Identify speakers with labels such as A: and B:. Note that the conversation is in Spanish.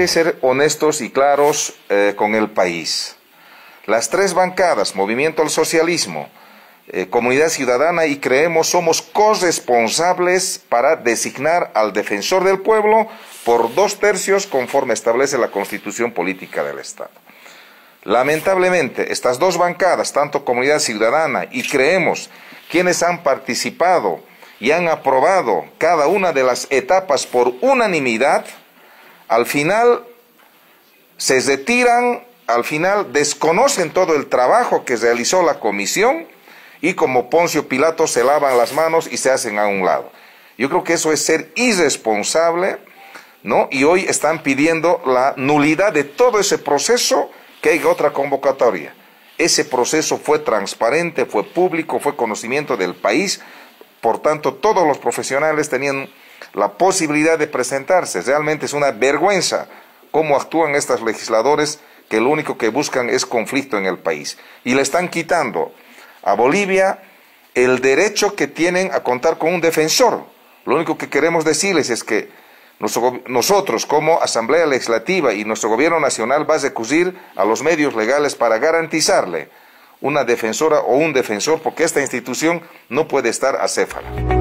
A: que ser honestos y claros eh, con el país. Las tres bancadas, Movimiento al Socialismo, eh, Comunidad Ciudadana y Creemos, somos corresponsables para designar al defensor del pueblo por dos tercios conforme establece la Constitución Política del Estado. Lamentablemente, estas dos bancadas, tanto Comunidad Ciudadana y Creemos, quienes han participado y han aprobado cada una de las etapas por unanimidad, al final se retiran, al final desconocen todo el trabajo que realizó la comisión y como Poncio Pilato se lavan las manos y se hacen a un lado. Yo creo que eso es ser irresponsable, ¿no? Y hoy están pidiendo la nulidad de todo ese proceso, que haya otra convocatoria. Ese proceso fue transparente, fue público, fue conocimiento del país, por tanto todos los profesionales tenían la posibilidad de presentarse. Realmente es una vergüenza cómo actúan estos legisladores que lo único que buscan es conflicto en el país. Y le están quitando a Bolivia el derecho que tienen a contar con un defensor. Lo único que queremos decirles es que nosotros como Asamblea Legislativa y nuestro Gobierno Nacional va a recurrir a los medios legales para garantizarle una defensora o un defensor porque esta institución no puede estar acéfala.